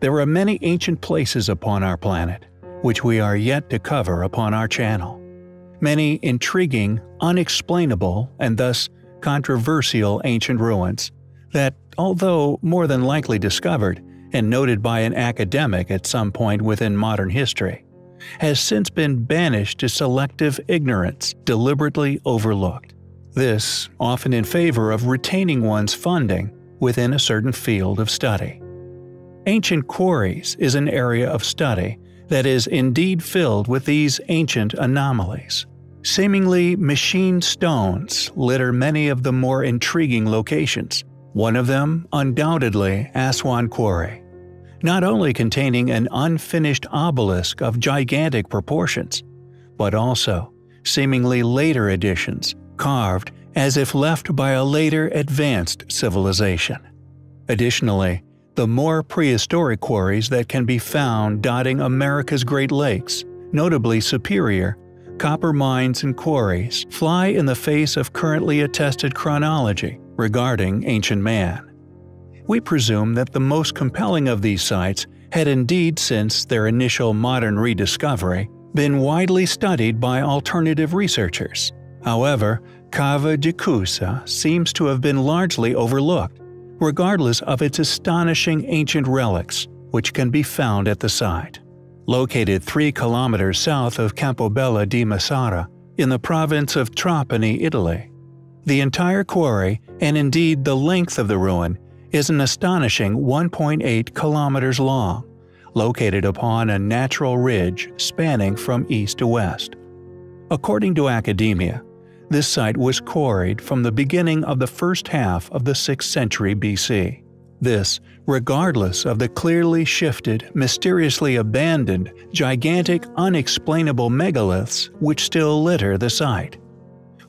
There are many ancient places upon our planet, which we are yet to cover upon our channel. Many intriguing, unexplainable, and thus controversial ancient ruins that, although more than likely discovered and noted by an academic at some point within modern history, has since been banished to selective ignorance, deliberately overlooked. This often in favor of retaining one's funding within a certain field of study. Ancient quarries is an area of study that is indeed filled with these ancient anomalies. Seemingly machined stones litter many of the more intriguing locations, one of them undoubtedly Aswan Quarry. Not only containing an unfinished obelisk of gigantic proportions, but also seemingly later additions carved as if left by a later advanced civilization. Additionally, the more prehistoric quarries that can be found dotting America's Great Lakes, notably Superior, copper mines and quarries, fly in the face of currently attested chronology regarding ancient man. We presume that the most compelling of these sites had indeed since their initial modern rediscovery been widely studied by alternative researchers. However, Cava de Cusa seems to have been largely overlooked, regardless of its astonishing ancient relics, which can be found at the site. Located 3 kilometers south of Campobello di Mazara, in the province of Trapani, Italy. The entire quarry, and indeed the length of the ruin, is an astonishing 1.8 kilometers long, located upon a natural ridge spanning from east to west. According to academia, this site was quarried from the beginning of the first half of the 6th century BC. This, regardless of the clearly shifted, mysteriously abandoned, gigantic, unexplainable megaliths which still litter the site.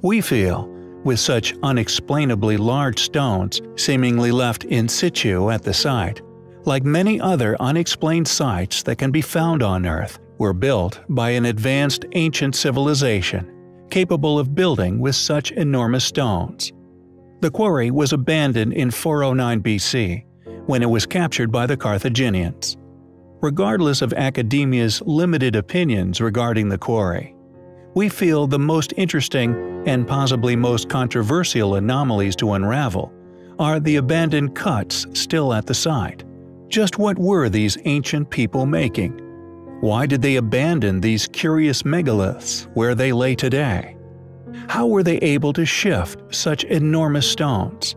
We feel, with such unexplainably large stones seemingly left in situ at the site, like many other unexplained sites that can be found on Earth, were built by an advanced ancient civilization capable of building with such enormous stones. The quarry was abandoned in 409 BC, when it was captured by the Carthaginians. Regardless of academia's limited opinions regarding the quarry, we feel the most interesting and possibly most controversial anomalies to unravel are the abandoned cuts still at the site. Just what were these ancient people making? Why did they abandon these curious megaliths where they lay today? How were they able to shift such enormous stones?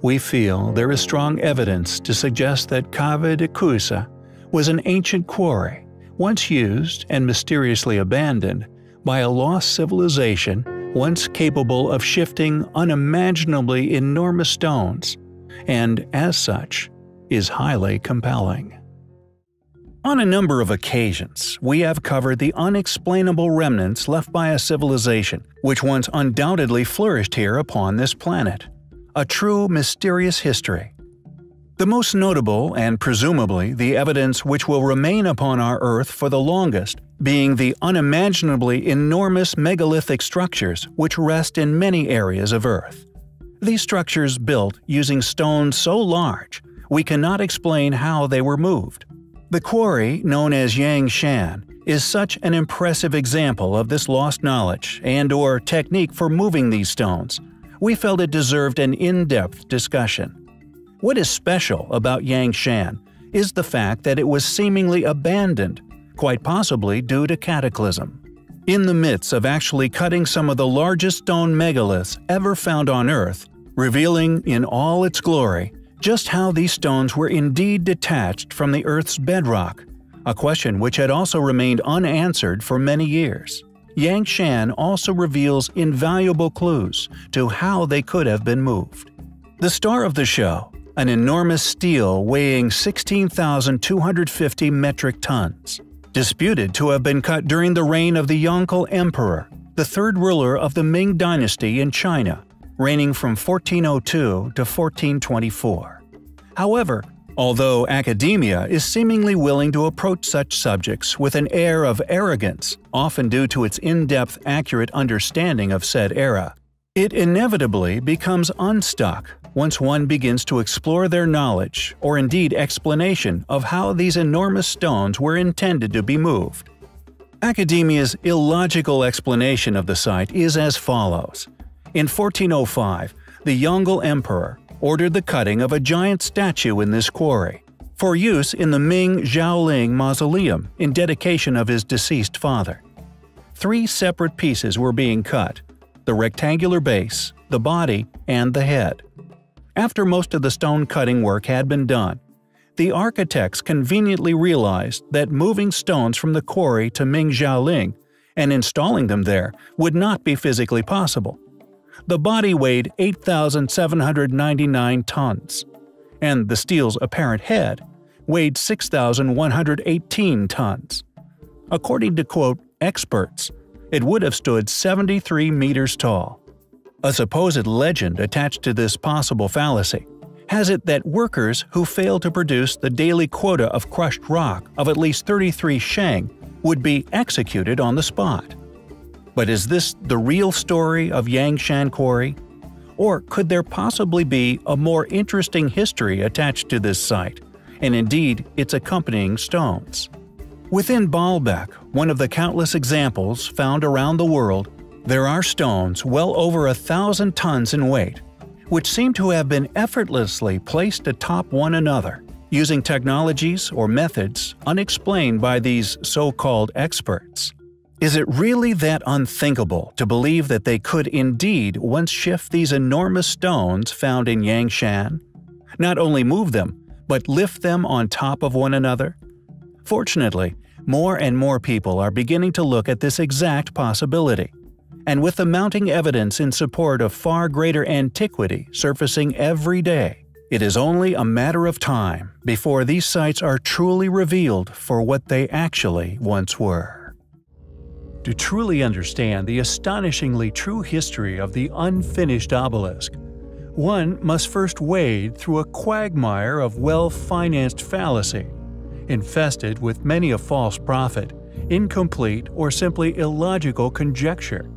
We feel there is strong evidence to suggest that Cava de Cusa was an ancient quarry, once used and mysteriously abandoned by a lost civilization once capable of shifting unimaginably enormous stones, and as such, is highly compelling. On a number of occasions, we have covered the unexplainable remnants left by a civilization which once undoubtedly flourished here upon this planet. A true mysterious history. The most notable, and presumably the evidence which will remain upon our Earth for the longest, being the unimaginably enormous megalithic structures which rest in many areas of Earth. These structures built using stones so large, we cannot explain how they were moved. The quarry, known as Yangshan, is such an impressive example of this lost knowledge and or technique for moving these stones. We felt it deserved an in-depth discussion. What is special about Yangshan is the fact that it was seemingly abandoned, quite possibly due to cataclysm. In the midst of actually cutting some of the largest stone megaliths ever found on Earth, revealing in all its glory just how these stones were indeed detached from the Earth's bedrock, a question which had also remained unanswered for many years. Yang Shan also reveals invaluable clues to how they could have been moved. The star of the show, an enormous stele weighing 16,250 metric tons, disputed to have been cut during the reign of the Yongle Emperor, the third ruler of the Ming dynasty in China, reigning from 1402 to 1424. However, although academia is seemingly willing to approach such subjects with an air of arrogance, often due to its in-depth accurate understanding of said era, it inevitably becomes unstuck once one begins to explore their knowledge, or indeed explanation, of how these enormous stones were intended to be moved. Academia's illogical explanation of the site is as follows. In 1405, the Yongle Emperor ordered the cutting of a giant statue in this quarry, for use in the Ming Xiaoling Mausoleum in dedication of his deceased father. Three separate pieces were being cut – the rectangular base, the body, and the head. After most of the stone cutting work had been done, the architects conveniently realized that moving stones from the quarry to Ming Xiaoling and installing them there would not be physically possible. The body weighed 8,799 tons, and the stele's apparent head weighed 6,118 tons. According to quote experts, it would have stood 73 meters tall. A supposed legend attached to this possible fallacy has it that workers who failed to produce the daily quota of crushed rock of at least 33 sheng would be executed on the spot. But is this the real story of Yangshan Quarry? Or could there possibly be a more interesting history attached to this site, and indeed its accompanying stones? Within Baalbek, one of the countless examples found around the world, there are stones well over a thousand tons in weight which seem to have been effortlessly placed atop one another, using technologies or methods unexplained by these so-called experts. Is it really that unthinkable to believe that they could indeed once shift these enormous stones found in Yangshan? Not only move them, but lift them on top of one another? Fortunately, more and more people are beginning to look at this exact possibility and with the mounting evidence in support of far greater antiquity surfacing every day, it is only a matter of time before these sites are truly revealed for what they actually once were. To truly understand the astonishingly true history of the unfinished obelisk, one must first wade through a quagmire of well-financed fallacy, infested with many a false prophet, incomplete or simply illogical conjecture,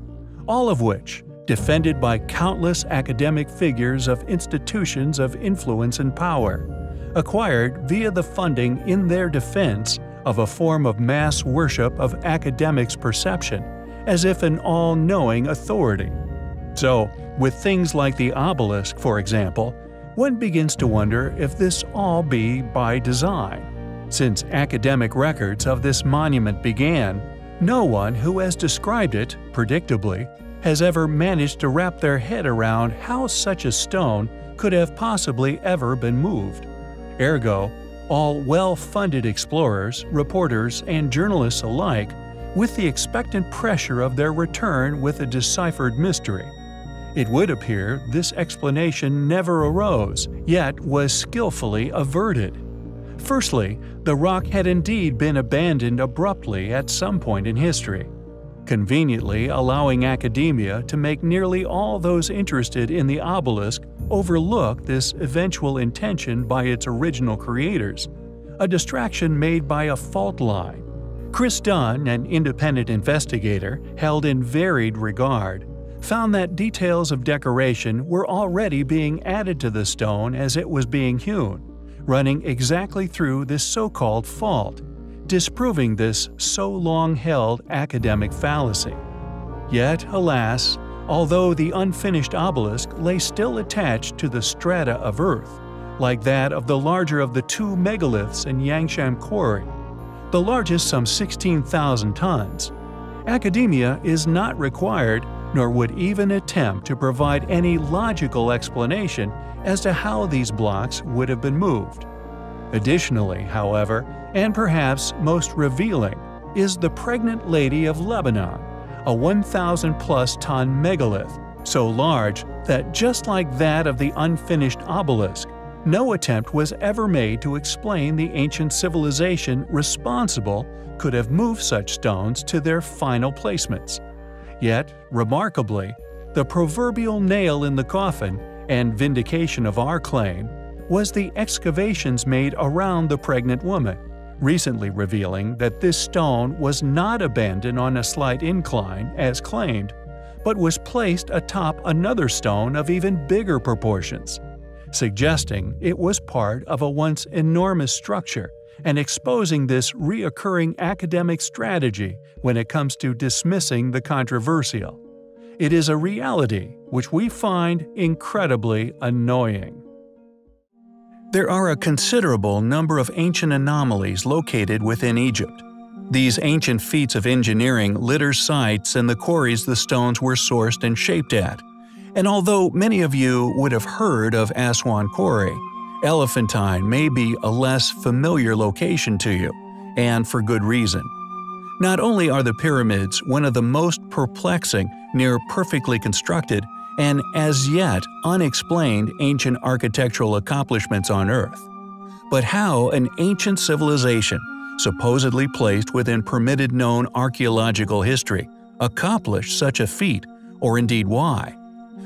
all of which, defended by countless academic figures of institutions of influence and power, acquired via the funding in their defense of a form of mass worship of academics' perception, as if an all-knowing authority. So, with things like the obelisk, for example, one begins to wonder if this all be by design. Since academic records of this monument began, no one who has described it, predictably, has ever managed to wrap their head around how such a stone could have possibly ever been moved. Ergo, all well-funded explorers, reporters, and journalists alike, with the expectant pressure of their return with a deciphered mystery. It would appear this explanation never arose, yet was skillfully averted. Firstly, the rock had indeed been abandoned abruptly at some point in history, conveniently allowing academia to make nearly all those interested in the obelisk overlook this eventual intention by its original creators, a distraction made by a fault line. Chris Dunn, an independent investigator held in varied regard, found that details of decoration were already being added to the stone as it was being hewn, running exactly through this so-called fault, disproving this so long-held academic fallacy. Yet, alas, although the unfinished obelisk lay still attached to the strata of earth, like that of the larger of the two megaliths in Yangshan Quarry, the largest some 16,000 tons, academia is not required nor would even attempt to provide any logical explanation as to how these blocks would have been moved. Additionally, however, and perhaps most revealing, is the Pregnant Lady of Lebanon, a 1,000 plus ton megalith, so large that just like that of the unfinished obelisk, no attempt was ever made to explain the ancient civilization responsible could have moved such stones to their final placements. Yet, remarkably, the proverbial nail in the coffin and vindication of our claim was the excavations made around the pregnant woman, recently revealing that this stone was not abandoned on a slight incline, as claimed, but was placed atop another stone of even bigger proportions. suggesting it was part of a once enormous structure and exposing this reoccurring academic strategy when it comes to dismissing the controversial. It is a reality which we find incredibly annoying. There are a considerable number of ancient anomalies located within Egypt. These ancient feats of engineering litter sites and the quarries the stones were sourced and shaped at. And although many of you would have heard of Aswan Quarry, Elephantine may be a less familiar location to you, and for good reason. Not only are the pyramids one of the most perplexing, near perfectly constructed, and as yet unexplained ancient architectural accomplishments on Earth, but how an ancient civilization, supposedly placed within permitted known archaeological history, accomplished such a feat, or indeed why.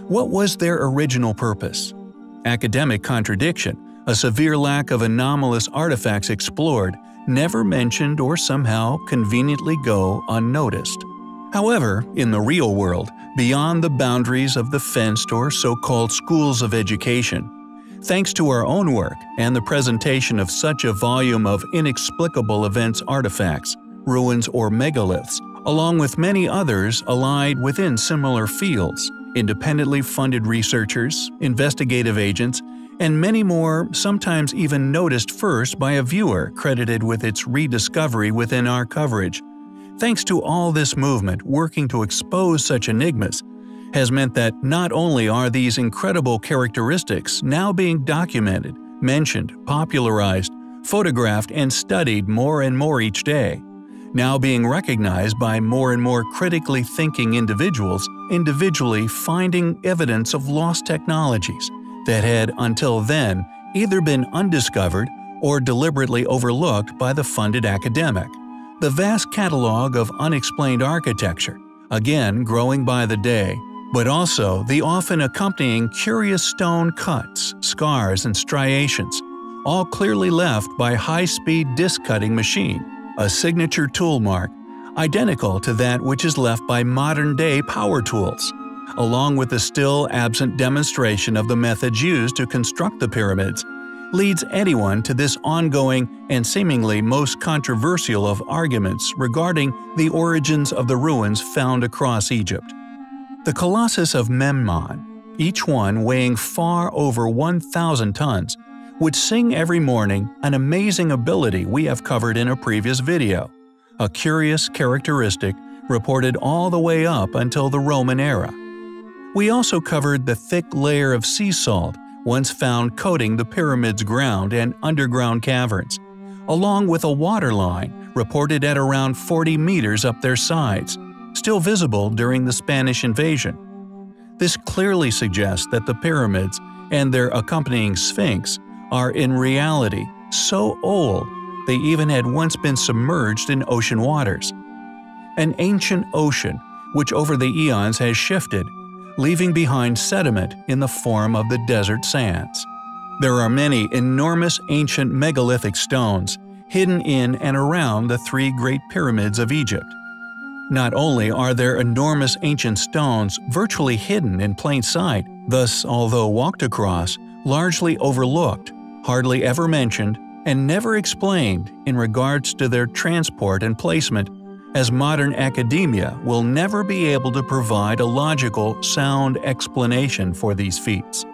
What was their original purpose? Academic contradiction, a severe lack of anomalous artifacts explored, never mentioned or somehow conveniently go unnoticed. However, in the real world, beyond the boundaries of the fenced or so-called schools of education, thanks to our own work and the presentation of such a volume of inexplicable events artifacts, ruins or megaliths, along with many others allied within similar fields, independently funded researchers, investigative agents, and many more sometimes even noticed first by a viewer credited with its rediscovery within our coverage. Thanks to all this movement working to expose such enigmas, has meant that not only are these incredible characteristics now being documented, mentioned, popularized, photographed, and studied more and more each day, now being recognized by more and more critically thinking individuals, individually finding evidence of lost technologies that had until then either been undiscovered or deliberately overlooked by the funded academic. The vast catalog of unexplained architecture, again growing by the day, but also the often accompanying curious stone cuts, scars, and striations, all clearly left by high-speed disc-cutting machine a signature tool mark, identical to that which is left by modern-day power tools, along with the still absent demonstration of the methods used to construct the pyramids, leads anyone to this ongoing and seemingly most controversial of arguments regarding the origins of the ruins found across Egypt. The Colossus of Memnon, each one weighing far over 1,000 tons, would sing every morning an amazing ability we have covered in a previous video, a curious characteristic reported all the way up until the Roman era. We also covered the thick layer of sea salt once found coating the pyramid's ground and underground caverns, along with a water line reported at around 40 meters up their sides, still visible during the Spanish invasion. This clearly suggests that the pyramids and their accompanying sphinx are in reality so old they even had once been submerged in ocean waters. An ancient ocean which over the eons has shifted, leaving behind sediment in the form of the desert sands. There are many enormous ancient megalithic stones hidden in and around the three Great Pyramids of Egypt. Not only are there enormous ancient stones virtually hidden in plain sight, thus although walked across, largely overlooked, hardly ever mentioned, and never explained in regards to their transport and placement, as modern academia will never be able to provide a logical, sound explanation for these feats.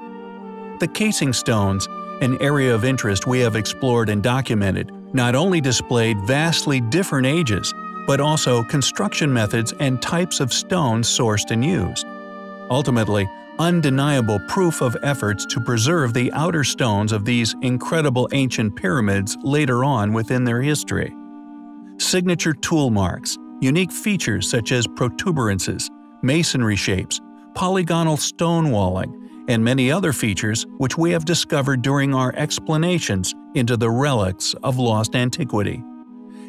The casing stones, an area of interest we have explored and documented, not only displayed vastly different ages, but also construction methods and types of stones sourced and used. Ultimately, undeniable proof of efforts to preserve the outer stones of these incredible ancient pyramids later on within their history. Signature tool marks, unique features such as protuberances, masonry shapes, polygonal stone walling, and many other features which we have discovered during our explanations into the relics of lost antiquity.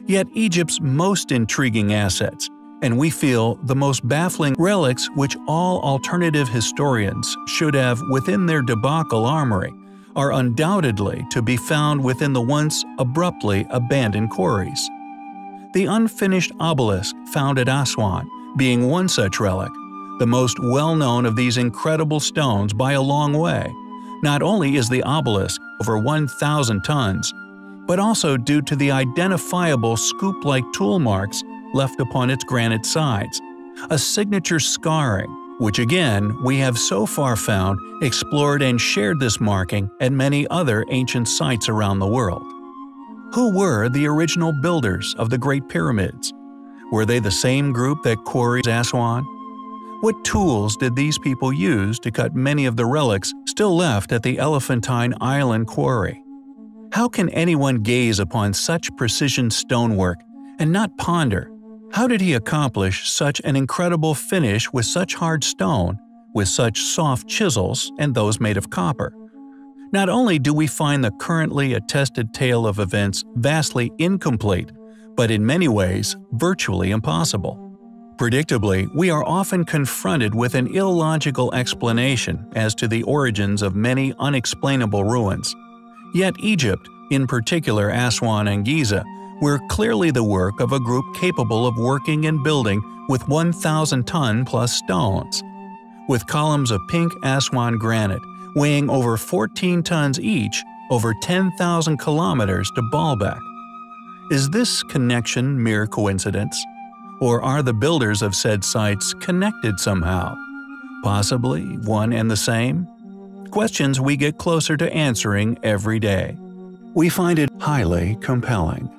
Yet Egypt's most intriguing assets and we feel the most baffling relics which all alternative historians should have within their debacle armory are undoubtedly to be found within the once abruptly abandoned quarries. The unfinished obelisk found at Aswan being one such relic, the most well-known of these incredible stones by a long way, Not only is the obelisk over 1,000 tons, but also due to the identifiable scoop-like tool marks left upon its granite sides, a signature scarring, which again we have so far found, explored and shared this marking at many other ancient sites around the world. Who were the original builders of the Great Pyramids? Were they the same group that quarried Aswan? What tools did these people use to cut many of the relics still left at the Elephantine Island quarry? How can anyone gaze upon such precision stonework and not ponder how did he accomplish such an incredible finish with such hard stone, with such soft chisels and those made of copper? Not only do we find the currently attested tale of events vastly incomplete, but in many ways virtually impossible. Predictably, we are often confronted with an illogical explanation as to the origins of many unexplainable ruins. Yet Egypt, in particular Aswan and Giza, were clearly the work of a group capable of working and building with 1,000 ton plus stones. With columns of pink Aswan granite weighing over 14 tons each, over 10,000 kilometers to Baalbek. Is this connection mere coincidence? Or are the builders of said sites connected somehow? Possibly one and the same? Questions we get closer to answering every day. We find it highly compelling.